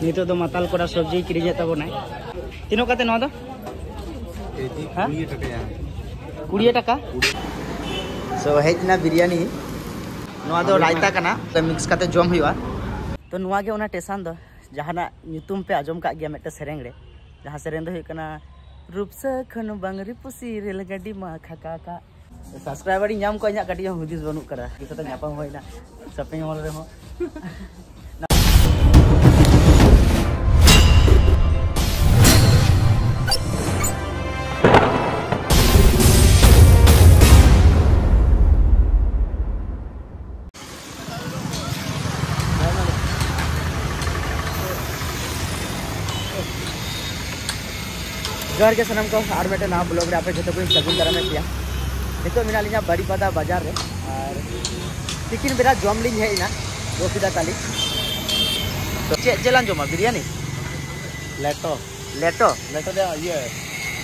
नित तो मताल कोड़ा सब्ज़ी किरीजे तब ना तीनों का ना दो कुड़िए सो हेजना बिरयानी रायता तो मिक्स करते जम हुआ तो टेसान दो जहाँ नितुम पे आज़म का गया मेटे सेरेंग रे जहाँ सेरेंग दो रूपसा खन बांग रिपुसी रेल गाड़ी मा खाका का सब्सक्राइबर नाम को इना बनू करा तो नापा होइना शॉपिंग मॉल रे हो जोहर के सनम को और मेटे नाम ब्लॉग रे आपे जतो को सगुन दारा में किया। नितो मिना लिया बड़ी पदा बाज़ार रे और तिकिन बेरा जम लिंग है ना गोपिदा ताली तो चे चेलान जमा बिरयानी? लेटो। लेटो? लेटो दे ये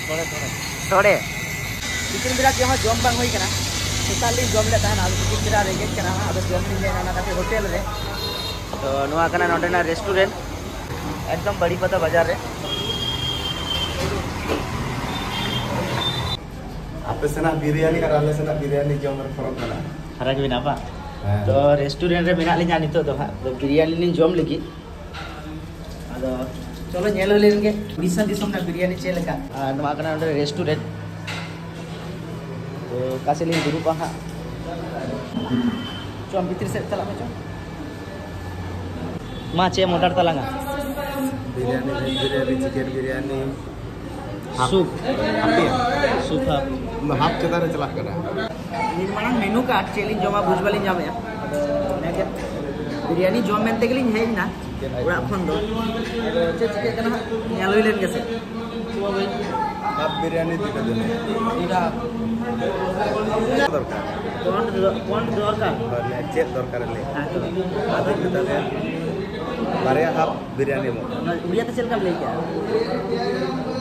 थोड़े थोड़े। थोड़े? तिकिन बेरा के जम बांग होई कना सेता लिंग जम ले तहना अब तिकिन बेरा रेगे कना अब जम लिंग है ना ताके होटल रे तो नुआ कना नोडेना रेस्टोरेंट एकदम बड़ी पदा pesan biryani ada pesan ah. biryani jam mana? Hari kemarin apa to restoran yang mina lagi nyanyi tuh tuh ha to biryani ini jam lagi. Ada coba nyelo lagi nge bisa di sana biryani cilek ah nama kan ada restoran to kasih lagi dulu pak ha coba bintir set telah macam macam motor telah nggak biryani biryani chicken biryani. Soup soup half चेताने चला कर रहा है menu card चेलिंग जमा भुजबाली जमे বিরিয়ানি জম মেনতে গেলি হেই না ওরা খন্ড হইলেন গেছে হাফ বিরিয়ানি দিতে দিন এটা দরকার কোন কোন দরকার চেক দরকার লে আদি দিতে দে বারে হাফ বিরিয়ানি মো উড়িয়াতে চেল কাম লে क्या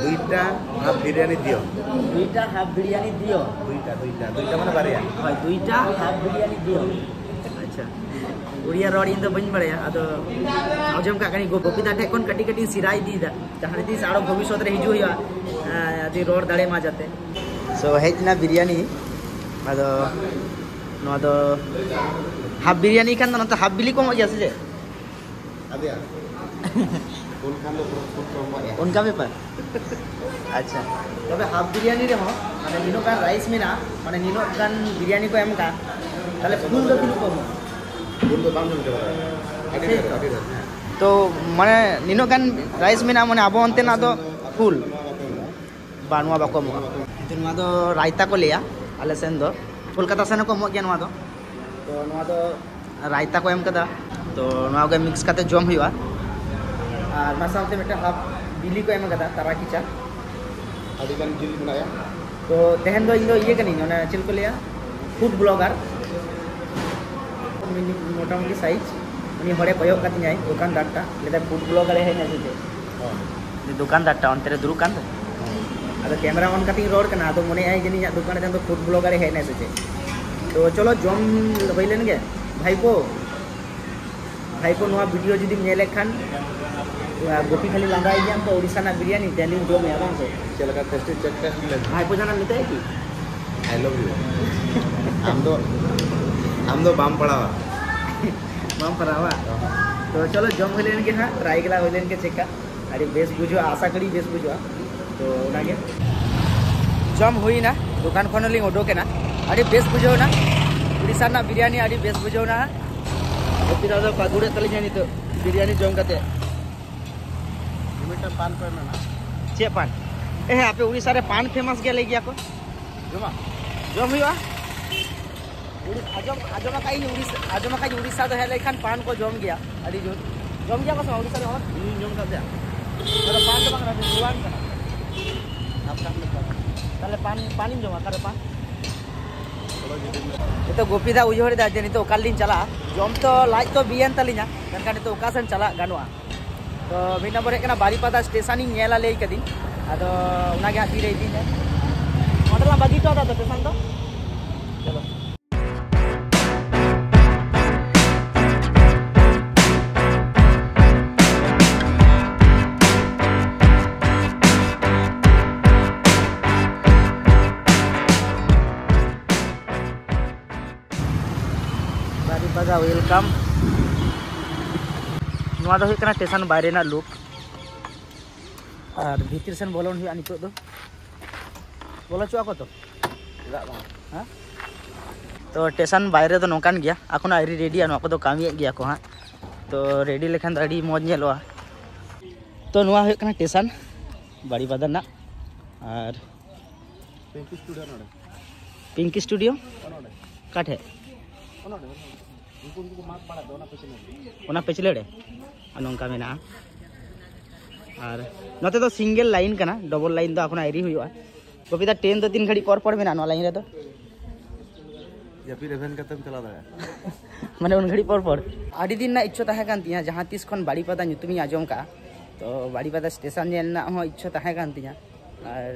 দুইটা হাফ বিরিয়ানি দিও दुईटा हाफ बिरयानी दियो দুইটা দুইটা দুইটা মানে বারে হয় দুইটা হাফ বিরিয়ানি দিও আচ্ছা उड़िया रॉड इन दो बन बड़या अदो आजम का कनी गोपिता ठे कोन कटी कटी सिराई दी दा जहां तीस आरो भविष्य रे हिजु हुआ अदि रोड दाड़े मा जाते सो हेजना बिरयानी अदो नो दो हाफ बिरयानी खान ना तो हाफ बिली को गया से আদে ফুল খান দো ফুল কম उनका पेपर अच्छा तबे हाफ बिरयानी रे हो माने निनो कान राइस में ना माने निनो कान बिरयानी को एम का তাহলে ফুল দো কিলো কম ফুল দো বাম জমতে পারে আগে আগে तो माने निनो कान राइस में ना माने आबो अंते ना दो फुल बानुआ बाको मो तो नुआ दो रायता को लिया आले सेन दो कोलकाता सेन को मो गया नुआ दो तो नुआ दो रायता को एम कदा तो नुआ को मिक्स करते जम हुआ আর না সাথে একটা হাফ বিলি को एम कदा तारा किचा আদি কান জিল মেনায়া तो तेहन दो इन दो ये कनी ओना चिल को लिया फूड ब्लॉगर मोटामुटी साइज उनी हड़े कयक काती जाय दुकानदार टा लेदा फूड ब्लॉगर है ना से दुकानदार टा अंतरे दुरु कान अदो कैमरा ऑन काती रोड कना तो मने आई जनी दुकान रे तो फूड ब्लॉगर है ना से तो चलो जम होइलेन गे भाई को भाई को नवा वीडियो जदी नेले खान गोपी खाली लांगाई जाम तो ओडिसा ना बिरयानी देलिंग जम या बांग चलका टेस्ट चेक टेस्ट ले। भाई को जाना लेते है की? आई लव यू हम दो हम दो बाम पड़ावा। माम परावा तो चलो जम होलेन के हाँ ट्राई कला होलेन के चेक का अरे बेस बुझो आशा करी बेस बुझो तो उनागे जम हुई ना दुकान खन लिंग ओडोके ना। अरे बेस बुझो ना। उड़ीसा ना बिरयानी अरे बेस बुझो ना। फिर अदो पागुड़े तले जानी तो बिरयानी जम મીટર પાન કોઈ મેના છે પાન એ આપે ઉડી સારે પાન ફેમસ ગયા લઈ ગયા કો જોમાં જોમ હિવા ઉડી આજમ આજમ કાઈ ઉડી આજમ કાઈ ઉડી સાદો હે લઈખાન પાન કો જોમ ગયા અડી જો જોમ ગયા કો ઉડી સારે હોર ની જોમ કા ગયા અરે પાન તો બકરા દુવાન કરા આપ કામ તાલે પાન પાણી જોમા કરે પાન तो गोपीदा उजहर दा जनी तो ओकालिन चला जम तो लाज तो बियन तालिना मेनखान तो ओकासन चला गानुआ तो बिना बरे कना बारीपादा स्टेशन ही नेला ले कदी अदो उनागे हाथी रे इदी ने मोटला बागी तो दा स्टेशन तो चलो ᱱᱚᱣᱟ ᱫᱚ ᱦᱩᱭᱩᱜ ᱠᱟᱱᱟ ᱥᱴᱮᱥᱚᱱ ᱵᱟᱭᱨᱮ ᱨᱮᱱᱟᱜ ᱞᱩᱠ ᱟᱨ ᱵᱷᱤᱛᱤᱨ ᱥᱮᱱ ᱵᱚᱞᱚᱱ ᱦᱩᱭᱩᱜᱼᱟ ᱱᱤᱛᱚᱜ ᱫᱚ ᱵᱚᱞᱚ ᱦᱚᱪᱚᱜ ᱟᱠᱚ ᱛᱚ Tidak bang. ᱦᱮᱸ ᱛᱚ ᱥᱴᱮᱥᱚᱱ ᱵᱟᱭᱨᱮ ᱫᱚ ᱱᱚᱝᱠᱟᱱ ᱜᱮᱭᱟ ᱮᱠᱷᱚᱱᱳ ᱟᱹᱣᱨᱤ ᱨᱮᱰᱤᱜᱼᱟ ᱱᱚᱣᱟ ᱠᱚᱫᱚ ᱠᱟᱹᱢᱤᱭᱮᱫ ᱜᱮᱭᱟ ᱠᱚ ᱦᱟᱸᱜ ᱛᱚ ᱨᱮᱰᱤ ᱞᱮᱠᱷᱟᱱ ᱫᱚ ᱟᱹᱰᱤ ᱢᱚᱡᱽ ᱧᱮᱞᱚᱜᱼᱟ ᱛᱚ ᱱᱚᱣᱟ ᱦᱩᱭᱩᱜ ᱠᱟᱱᱟ ᱥᱴᱮᱥᱚᱱ ᱵᱟᱲᱤᱯᱟᱫᱟ ᱨᱮᱱᱟᱜ ᱟᱨ Pinky studio nade. Pinky studio Nade. ᱚᱠᱟ ᱴᱷᱮᱡ Nade. Unku unku mak pada dona pesini. ᱚᱱᱟ ᱯᱮᱪᱞᱮ ᱨᱮ ᱟᱨ ᱱᱚᱝᱠᱟ ᱢᱮᱱᱟᱜᱼᱟ ᱟᱨ ᱱᱚᱛᱮ ᱫᱚ ᱥᱤᱝᱜᱮᱞ ᱞᱟᱭᱤᱱ ᱠᱟᱱᱟ ᱰᱚᱵᱚᱞ ᱞᱟᱭᱤᱱ ᱫᱚ ᱮᱠᱷᱚᱱ ᱟᱹᱣᱨᱤ ᱦᱩᱭᱩᱜᱼᱟ ᱠᱚᱵᱤᱛᱟ ᱴᱨᱮᱱ ᱫᱚ ᱛᱤᱱ ᱜᱷᱟᱹᱲᱤᱡ ᱯᱚᱨ ᱯᱚᱨ ᱢᱮᱱᱟᱜᱼᱟ ᱱᱚᱣᱟ ᱞᱟᱭᱤᱱ ᱨᱮᱫᱚ Jadi event katem chala daya. মানে উন ঘড়ি পর পর আডি দিন না ইচ্ছা তাহে কান তিয়া জাহাঁ তিস খন বাড়িপাদা nyutumiñ আজম কা তো বাড়িপাদা স্টেশন ñel না হো ইচ্ছা তাহে কান তিয়া আর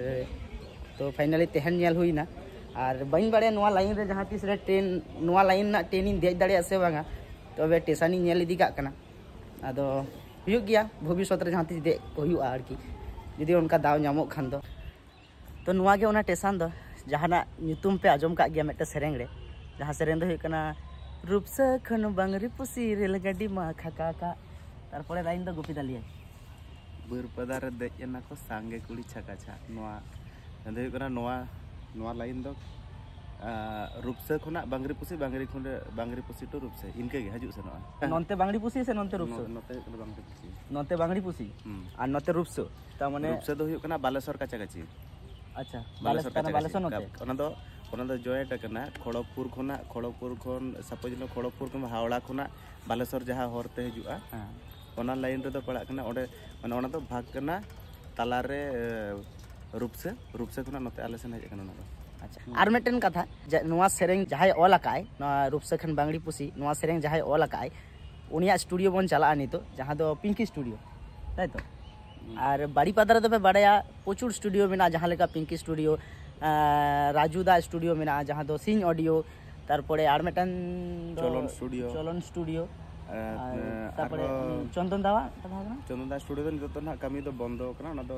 তো ফাইনালি তেহেন ñel হুইনা আর বাইন বাড়ে নোয়া লাইন রে জাহাঁ তিস রে ট্রেন নোয়া লাইন না ট্রেন ইন দেজ দাড়ে আছে বাঙা তবে স্টেশন ইñ ñel ইদি কাক কানা अदा भविष्य जहाँ तीस दे जी उनका दाव नाम खान तो नुआ के उना जहाँ नितुम पे आज़म का गया जहाँ सेरेंग रूपसा खन बांगरी पुसी रेल गाड़ी मा खाका का तारपरे लाइन दो गुपी दालिया बुरपदा दजना को सांगे कुड़ी छाका छा लाइन ᱫᱚ ᱨᱩᱯᱥᱟᱹ ᱠᱷᱚᱱᱟᱜ ᱵᱟᱝᱨᱤ ᱯᱩᱥᱤ ᱵᱟᱝᱨᱤ ᱠᱷᱚᱱ ᱵᱟᱝᱨᱤ ᱯᱩᱥᱤ ᱴᱩ ᱨᱩᱯᱥᱟᱹ ᱤᱱᱠᱟᱹ ᱜᱮ ᱦᱤᱡᱩᱜ ᱥᱮᱱᱚᱜᱼᱟ ᱱᱚᱱᱛᱮ ᱵᱟᱝᱨᱤ ᱯᱩᱥᱤ ᱥᱮ ᱱᱚᱱᱛᱮ ᱨᱩᱯᱥᱟᱹ ᱱᱚᱛᱮ ᱵᱟᱝᱨᱤ ᱯᱩᱥᱤ ᱱᱚᱱᱛᱮ ᱵᱟᱝᱨᱤ ᱯᱩᱥᱤ ᱟᱨ ᱱᱚᱛᱮ ᱨᱩᱯᱥᱟᱹ ᱛᱟᱨ ᱢᱟᱱᱮ ᱨᱩᱯᱥᱟᱹ ᱫᱚ ᱦᱩᱭᱩᱜ ᱠᱟᱱᱟ ᱵᱟᱞᱮᱥᱚᱨ ᱠᱟᱪᱟ ᱠᱟᱪᱤ ᱟᱪᱪᱷᱟ ᱵᱟᱞᱮᱥᱚᱨ ᱠᱟᱪᱟ ᱵᱟᱞᱮᱥᱚᱨ ᱱᱚᱛᱮ ᱚᱱᱟ ᱫᱚ ᱚᱱᱟ ᱫᱚ ᱡᱚᱭᱮᱴ ᱟᱠᱟᱱᱟ ᱠᱷᱚᱲᱚᱜᱽᱯᱩᱨ ᱠᱷᱚᱱᱟᱜ ᱠᱷᱚᱲᱚᱜᱽᱯᱩᱨ ᱠᱷᱚᱱ ᱥᱟᱯᱳᱡ ᱱᱚ ᱠᱷᱚᱲᱚᱜᱽᱯᱩᱨ ᱠᱷᱚᱱ ᱦᱟᱣᱲᱟ ᱠᱷᱚᱱᱟᱜ ᱵᱟᱞᱮᱥᱚᱨ ᱡᱟᱦᱟᱸ ᱦᱚᱨᱛᱮ ᱦᱤᱡᱩᱜᱼᱟ ᱚᱱᱟ ᱞᱟᱭᱤᱱ ᱨᱮᱫᱚ ᱯᱟᱲᱟᱜ ᱠᱟᱱᱟ ᱚᱸᱰᱮ ᱢᱟᱱᱮ ᱚᱱᱟ ᱫᱚ ᱵᱷᱟᱜᱽ ᱠᱟᱱᱟ ᱛᱟᱞᱟᱨᱮ ᱨᱩᱯᱥᱟᱹ ᱨᱩᱯᱥᱟᱹ ᱠᱷᱚᱱᱟᱜ ᱱᱚᱛᱮ ᱟᱞᱮ ᱥᱮᱱ ᱦᱮᱡ ᱟᱠᱟᱱᱟ ᱚᱱᱟ ᱫᱚ ᱟᱨ ᱢᱤᱫᱴᱮᱱ ᱠᱟᱛᱷᱟ ᱱᱚᱣᱟ ᱥᱮᱨᱮᱧ ᱡᱟᱦᱟᱸᱭ ᱚᱞ ᱟᱠᱟᱜᱼᱟᱭ ᱱᱚᱣᱟ ᱨᱩᱯᱥᱮᱠᱷᱟᱱ ᱵᱟᱝᱲᱤ ᱯᱩᱥᱤ ᱱᱚᱣᱟ ᱥᱮᱨᱮᱧ ᱡᱟᱦᱟᱸᱭ ᱚᱞ ᱟᱠᱟᱜᱼᱟᱭ ᱩᱱᱤᱭᱟᱜ ᱥᱴᱩᱰᱤᱭᱳ ᱵᱚᱱ ᱪᱟᱞᱟᱜᱼᱟ ᱱᱤᱛᱚᱜ ᱡᱟᱦᱟᱸ ᱫᱚ ᱯᱤᱝᱠᱤ ᱥᱴᱩᱰᱤᱭᱳ ᱛᱟᱭ ᱛᱚ ᱟᱨ ᱵᱟᱲᱤ ᱯᱟᱫᱽᱨᱟ ᱫᱚᱯᱮ ᱵᱟᱲᱟᱭᱟ ᱯᱨᱚᱪᱩᱨ ᱥᱴᱩᱰᱤᱭᱳ ᱢᱮᱱᱟᱜᱼᱟ ᱡᱟᱦᱟᱸ ᱞᱮᱠᱟ ᱯᱤᱝᱠᱤ ᱥᱴᱩᱰᱤᱭᱳ ᱨᱟᱡᱩ ᱫᱟ ᱥᱴᱩᱰᱤᱭᱳ ᱢᱮᱱᱟᱜᱼᱟ ᱡᱟᱦᱟᱸ ᱫᱚ ᱥᱤᱧ ᱚᱰᱤᱭᱳ ᱛᱟᱨᱯᱚᱨᱮ ᱟᱨ ᱢᱤᱫᱴᱟᱝ ᱪᱚᱞᱚᱱ ᱥᱴᱩᱰᱤᱭᱳ ᱪᱚᱞᱚᱱ ᱥᱴᱩᱰᱤᱭᱳ ᱛᱟᱨᱯᱚᱨᱮ ᱪᱚᱱᱫᱚᱱ ᱫᱟᱣᱟᱜ ᱪᱚᱱᱫᱚᱱ ᱫᱟ ᱥᱴᱩᱰᱤᱭᱳ ᱫᱚ ᱱᱤᱛᱚᱜ ᱫᱚ ᱱᱟᱜ ᱠᱟᱹᱢᱤ ᱫᱚ ᱵᱚᱱᱫᱚ ᱟᱠᱟᱱᱟ ᱚᱱᱟ ᱫᱚ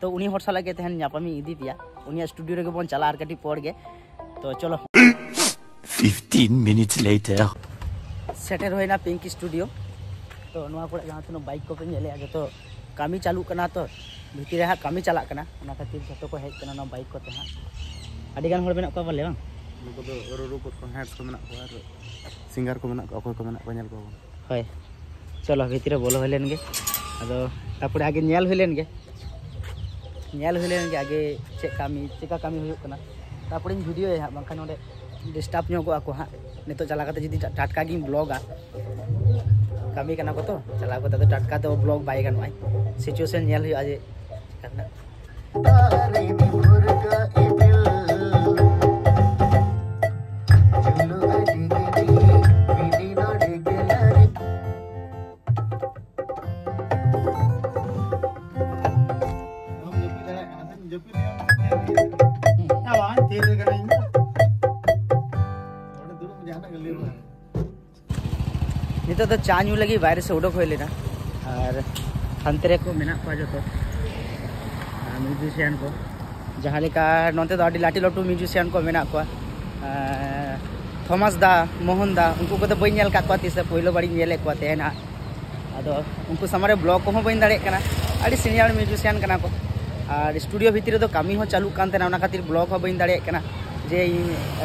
तो उन्हीं हर साल के नापामी इदी पे उन्हीं स्टूडियो रे बन चला आर पड़ गए तो चलो। 15 minutes later सेटर होना पिंक स्टूडियो तो नवा तो को जहाँ तनो बाइक को पे तो कमी चालू करना तो भीतर रे कमी चला ना खातिर जतो को हेज करना ना बाइक को तहा आडी बेना को बोले बांग तो रोरो को को हेड को मेना को आर सिंगर को को को को को होय। चलो भीतर बोलो होलेन गे अदो तापड़े आगे होलेन ᱧᱮᱞ ᱦᱩᱭ ᱞᱮᱱ ᱜᱮ ᱟᱜᱮ ᱪᱮᱫ ᱠᱟᱹᱢᱤ ᱪᱮᱫᱠᱟ ᱠᱟᱹᱢᱤ ᱦᱩᱭᱩᱜ ᱠᱟᱱᱟ ᱛᱟᱨᱯᱚᱨᱮᱧ ᱵᱷᱤᱰᱤᱭᱳᱭᱟ ᱦᱟᱸᱜ ᱵᱟᱝᱠᱷᱟᱱ ᱱᱚᱰᱮ ᱰᱤᱥᱴᱟᱵ ᱧᱚᱜᱚᱜ ᱟᱠᱚ ᱦᱟᱸᱜ ᱱᱤᱛᱚᱜ ᱪᱟᱞᱟᱣ ᱠᱟᱛᱮ ᱡᱩᱫᱤ ᱴᱟᱴᱠᱟ ᱜᱤᱧ ᱵᱞᱚᱜᱟ ᱠᱟᱹᱢᱤ ᱠᱟᱱᱟ ᱠᱚ ᱛᱚ ᱪᱟᱞᱟᱣ ᱠᱟᱛᱮ ᱫᱚ ᱴᱟᱴᱠᱟ ᱫᱚ ᱵᱞᱚᱜ ᱵᱟᱭ ᱜᱟᱱᱚᱜᱼᱟ ᱥᱤᱪᱩᱭᱮᱥᱚᱱ ᱧᱮᱞ ᱦᱩᱭᱩᱜᱼᱟ ᱡᱮ ᱪᱮᱫᱠᱟ ᱢᱮᱱᱟᱜ हम्म। नहीं तो, तो चा नू यूँ लगी वायरस उड़ो खोल लेना। और हंतरे को मेना पा जाता म्यूजिशियन को। जहाँ लेका नौते तो लाठी लटू म्यूजिशियन को मेना को थॉमस दा, मोहन दा, उनको को तो बई का को तीस पहलो बड़ी नेले को तेना अदो उनको सामने ब्लॉग को हो बई दाड़े कना। म्यूजिशियन को। और स्टूडियो भितर तो कमी हो चालू कानते ना खातिर ब्लॉग हो बन दाड़े जे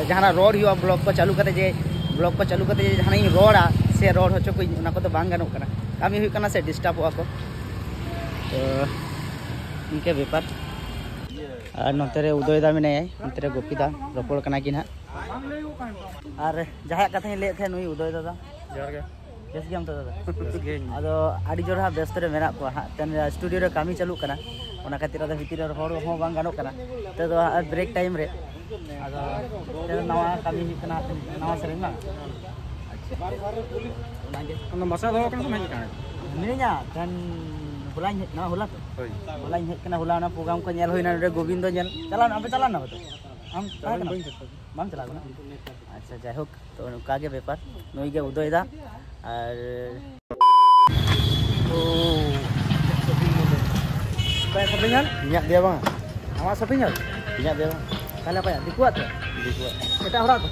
जहाँ रड़ हो ब्लॉग को चालू करते, जे ब्लॉग को चालू करते जहाँ रड़ा से रड़ होचो को ना तो बांग गनो कना कमी हुई कना से डिस्टर्ब हुआ को। तो इनके बेपार और नते उदय दा मेना नते गोपी दा रपड़ कना कि ना। और जहाँ कथा ले थे उदय दादा। ज़ोर ᱵᱮᱥᱜᱮᱭᱟᱢ ᱛᱚ ᱫᱟᱫᱟ ᱵᱮᱥᱜᱮᱧ ᱟᱫᱚ ᱟᱹᱰᱤ ᱡᱳᱨ ᱦᱟᱸᱜ ᱵᱮᱥᱛᱚ ᱨᱮ ᱢᱮᱱᱟᱜ ᱠᱚᱣᱟ ᱦᱟᱸᱜ ᱥᱴᱩᱰᱤᱭᱳ ᱨᱮ ᱠᱟᱹᱢᱤ ᱪᱟᱹᱞᱩᱜ ᱠᱟᱱᱟ ᱚᱱᱟ ᱠᱷᱟᱹᱛᱤᱨ ᱟᱫᱚ ᱵᱷᱤᱛᱤᱨ ᱨᱮ ᱦᱚᱲ ᱦᱚᱸ ᱵᱟᱝ ᱜᱟᱱᱚᱜ ᱠᱟᱱᱟ ᱛᱚ ᱫᱚ ᱵᱨᱮᱠ ᱴᱟᱭᱤᱢ ᱨᱮ ᱟᱫᱚ ᱱᱟᱣᱟ ᱠᱟᱹᱢᱤ ᱦᱩᱭᱩᱜ ᱠᱟᱱᱟ ᱱᱟᱣᱟ ᱥᱮᱨᱮᱧ ᱵᱟᱝ ᱚᱱᱟ ᱢᱟᱥᱟ ᱫᱚ ᱠᱟᱱᱟ ᱥᱮ ᱢᱮᱱ ᱠᱟᱱᱟ ᱢᱤᱱᱟᱹᱧᱟ ᱠᱷᱟᱱ ᱦᱚᱞᱟᱧ ᱦᱮᱡ ᱱᱟ ᱦᱚᱞᱟ ᱛᱚ ᱦᱚᱞᱟᱧ ᱦᱮᱡ ᱠᱟᱱᱟ ᱦᱚᱞᱟ ᱚᱱᱟ ᱯᱨᱳᱜᱨᱟᱢ ᱠᱚ ᱧᱮᱞ ᱦᱩᱭᱱᱟ ᱱᱚᱰᱮ ᱜᱳᱵᱤᱱᱫᱚ ᱧᱮᱞ ᱪᱟᱞᱟᱣ ᱱᱟ ᱟᱯᱮ ᱪᱟᱞᱟᱣ ᱱᱟ ᱵᱟᱛᱚ ᱟᱢ ᱪᱟᱞᱟᱣ ᱠᱟᱱᱟ ᱵᱟᱢ ᱪᱟᱞᱟᱣ ᱠᱟᱱᱟ ᱟᱪᱪᱷᱟ ᱡᱟᱭᱦᱳᱠ ᱛᱚ ᱱᱚᱝᱠᱟ ᱜᱮ ᱵᱮᱯᱟᱨ ᱱᱩᱭ ᱜᱮ ᱩᱫᱚᱭ ᱫᱟ আর Banyak shoppingan? Minyak dia bang. Awak shoppingan? Minyak dia bang. Apa ya? Dikuat ya? Dikuat. Kita orang tuh.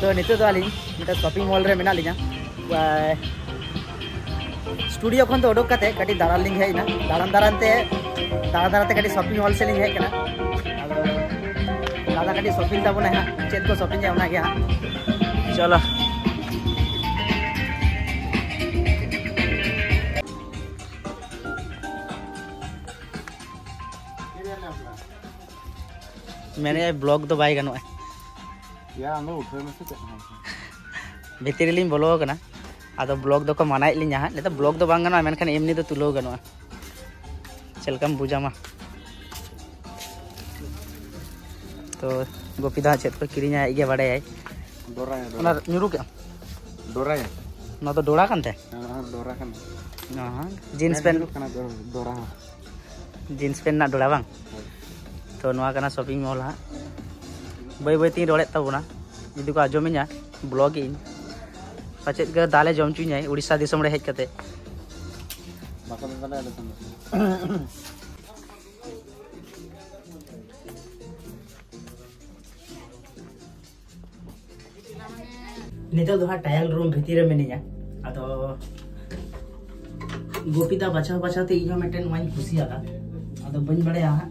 તો નીચે tuh આલી નીચે શોપિંગ મોલ રે મેના લીના Studio ખોન તો ઓડોક કાતે કાટી દારાન લિંગ હેના દારાન દારાન તે દારા દારા તે કાટી શોપિંગ મોલ સેલિંગ હે કેના દાદા કાટી shopping જાબો ના ચેત કો શોપિંગ જાવ ના ગયા मैंने यार ब्लॉग तो बाय गनो है। या हम उठे लिंग बोलो करना तो ब्लॉग दो को लिंग यहाँ लेकिन तो ब्लॉग तो बांग गनो मेनखान एमनी तो तुलो गनो चल कम तो गोपी दा चेत को किरिंग आए गया बड़े आए। डोरा डोरा डोरा कंते जींस पेन। जींस पेन डोरा बांग। तो शपिंग मल हाँ। बै बै तीन रोड़े जुदी को आजमी ब्लॉग इन पाचे दाले जम चुना उड़ीसा दिसम रे कते। नितो तो हाँ टायल रूम भितर मेनेजा अदो तो गोपीदा बचाव बचाते इन मिट्टन वही खुशी अदा तो बड़े हाँ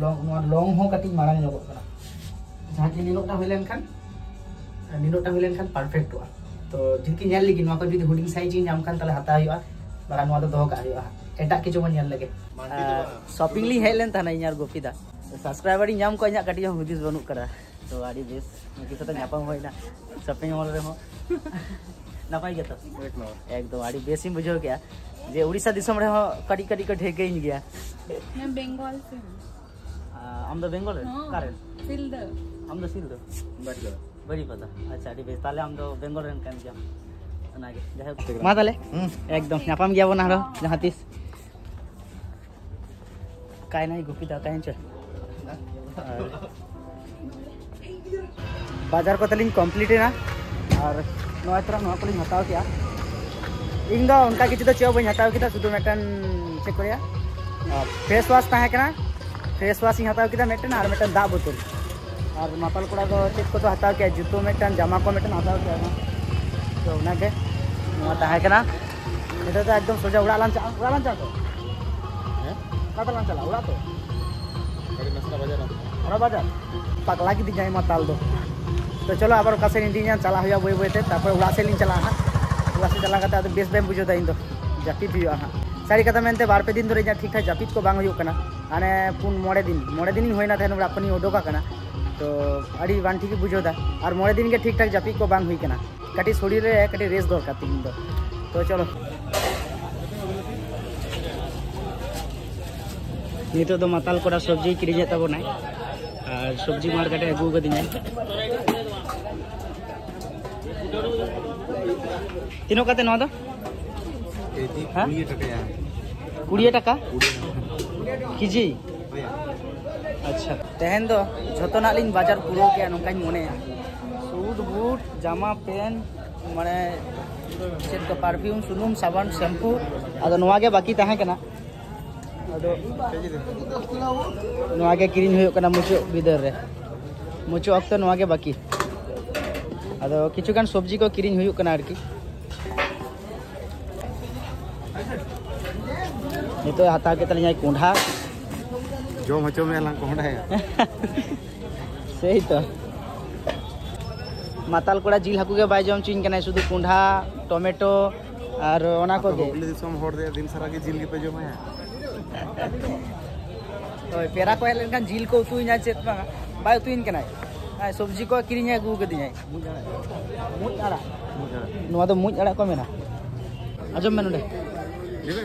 ᱞᱚᱝ ᱱᱚᱣᱟ ᱞᱚᱝ ᱦᱚᱸ ᱠᱟᱹᱴᱤᱡ ᱢᱟᱨᱟᱝ ᱧᱚᱜᱚᱜ ᱠᱟᱱᱟ ᱡᱟᱦᱟᱸ ᱠᱤ ᱱᱤᱱᱚᱜ ᱴᱟ ᱦᱩᱭ ᱞᱮᱱᱠᱷᱟᱱ ᱱᱤᱱᱚᱜ ᱴᱟ ᱦᱩᱭ ᱞᱮᱱᱠᱷᱟᱱ ᱯᱟᱨᱯᱷᱮᱠᱴᱚᱜᱼᱟ ᱛᱚ ᱡᱩᱫᱤ ᱧᱮᱞ ᱞᱟᱹᱜᱤᱫ ᱱᱚᱣᱟ ᱠᱚ ᱡᱩᱫᱤ ᱦᱩᱰᱤᱝ ᱥᱟᱭᱤᱡ ᱤᱧ ᱧᱟᱢ ᱠᱷᱟᱱ ᱛᱟᱦᱞᱮ ᱦᱟᱛᱟᱣ ᱦᱩᱭᱩᱜᱼᱟ ᱵᱟᱠᱷᱟᱱ ᱱᱚᱣᱟ ᱫᱚ ᱫᱚᱦᱚ ᱠᱟᱜ ᱦᱩᱭᱩᱜᱼᱟ एटाक किचु बन लगे शॉपिंग ली हेलन था ना यार गोपीदा सब्सक्राइबर नाम को इना कटिया हुदिस बनू करा तो आड़ी बेस उनके साथ नापाम होइना शॉपिंग मॉल रे हो नापाई गया तो एकदम आड़ी बेस ही बुझो गया जे उड़ीसा दिसम रे हो कड़ी कड़ी को ढेके ही गया मैं बंगाल से हूँ আমদা বেঙ্গলের কারেন সিলদা আমদা সিলদা বাড়ি বাড়ি পাতা আচ্ছা ঠিক আছে তাহলে আমদা বেঙ্গলের কেন গিয়া মা তাহলে একদম নাপাম গিয়াব না আরো জাহাতিস गुप्ती नाही गुपिता कायच्या बाज़ार को तलिंग कंप्लीट है ना? और नवा तरह नवा को हटाओ क्या? इन दो उनका किसी तो बन हटाओ किता सुधु मेटन चेक करिया। फेस वाश कहाँ है ना? ಫೇಸ್ ವಾಸಿಂಗ್ ಹತ್ತಾಕಿದ ಮೆಟ್ಟನ್ ಆರು ಮೆಟ್ಟನ್ ದಾ ಬುತ್ತುಲ್ ಆರು ಮಪಲ್ ಕೂಡ ಅದು ಚಿಕ್ಕದು ಹತ್ತಾಕೆ ಜುತ್ತು ಮೆಟ್ಟನ್ ಜಮಾಕೋ ಮೆಟ್ಟನ್ ಹತ್ತಾಕೆ तो उन्हें के मत है क्या तो एकदम सोजा उड़ा लांच उड़ा लांच तो। कत चला उड़ा तो। अरे पगला तो। की दिखाई मत दो। तो चलो अब का से इंडियन चला हुआ बोई बोते तब उड़ा से लिन चला हाँ उड़ा से चला करता तो बेस बैम बुझे इन दो। जापित हुआ हाँ सारी कथा मेनते तो बार पे दिन धरे ठीक ठाक जापित को बांग हुआ અને પૂન મોડે દિન મોડે દિન હોય ના થાય આપણને ઓડોકા કના તો અડી વાંઠી બુજો દા આર મોડે દિન કે ઠીક ઠાક જાપી કો બાંગ હોય કના કાટી શરીર રે કાટી રેસ દરકાર તીન દો તો ચલો নিতো তো মাতাল করা সবজি কিনে যেতে না আর সবজি মার্কেটে আগু করে দিন তিনো কাতে নয় তো কুড়িয়ে টাকা কুড়িয়ে টাকা केजी अच्छा। तेहन दो जोतना लिंग बाज़ार पूरा के नुकाई मन सूट बूट, जामा, पेन, माने चेक तो परफ्यूम, सुनूम, साबन, शैम्पू। अदो नवा बाकी तहे कना। अदो किरिन होय मुचो बिदर रे। मुचो अक्त नवा बाकी। अदो किछु गान सब्ज़ी को किरिन होय आरकी नितो हता के तलिया कोंढा। जो मचो में लंग कोंढा है। सही तो। मातल कोड़ा जिल हकु के बाय जम चिन केना सुदु कोंढा टोमेटो आर ओना को तो के। बोले सम होड़ दे दिन सारा के जिल के पे जो मैं तो पेरा को लेन का जिल को तुई ना चेत बा बाय तुई केना है सब्ज़ी को किरिया गु के दिया मुज आड़ा मुज आड़ा तो मुज आड़ा को मेना आज़म मेनु दे दिबे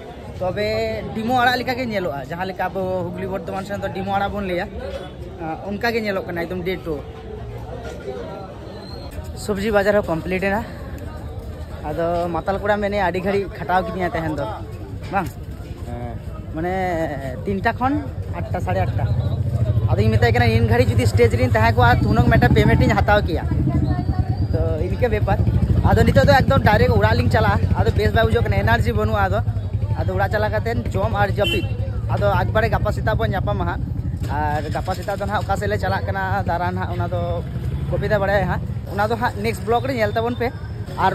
तब डिमो आड़ा के जहाँ अब हुगली बर्धमान से डिमो आड़ा बन लिया। उनका एकदम डे टू सब्ज़ी बाज़ार हो कमप्लीट ना? अब कोड़ा मैंने आड़ी घड़ी खटाव कि हाँ। मैंने तीनटा तीन खन आठटा साढ़े आठटा। अदी मतना इन घड़ी जुदी स्टेज रिन तहे को तुनक मेटा पेमेंट इन तो इनके बेपार अद नित तो एकदम डायरेक्ट उड़ा लिंग चला। अद बेस बाय बुझो एनार्जी बनू अद चलाकाते जम और जपिद अब आज बारे गपा सेता बोपा और गपा सेता तो ना सेले चलना दारा ना उना बड़ा हाँ उना तो हाँ नेक्स्ट हाँ, ब्लग पे। और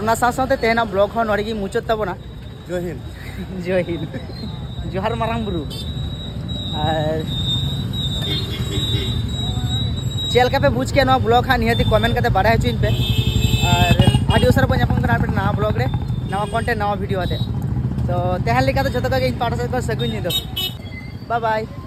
तेना ब्लग हाँ नागे मुचद तबना जय हिंद जय हिंद जोहार मारंग बुरु। और चलका पे बुझके ब्लग हाँ निहत कमेंट बड़ा अच्छी पे। और आज उसे बोपा ब्लग रे नवा कन्टेंट नवा भिडियो आते તો ત્યાં લેખા તો જતો કાંઈ પાટો સાહેબ સગું નહીં તો બાય બાય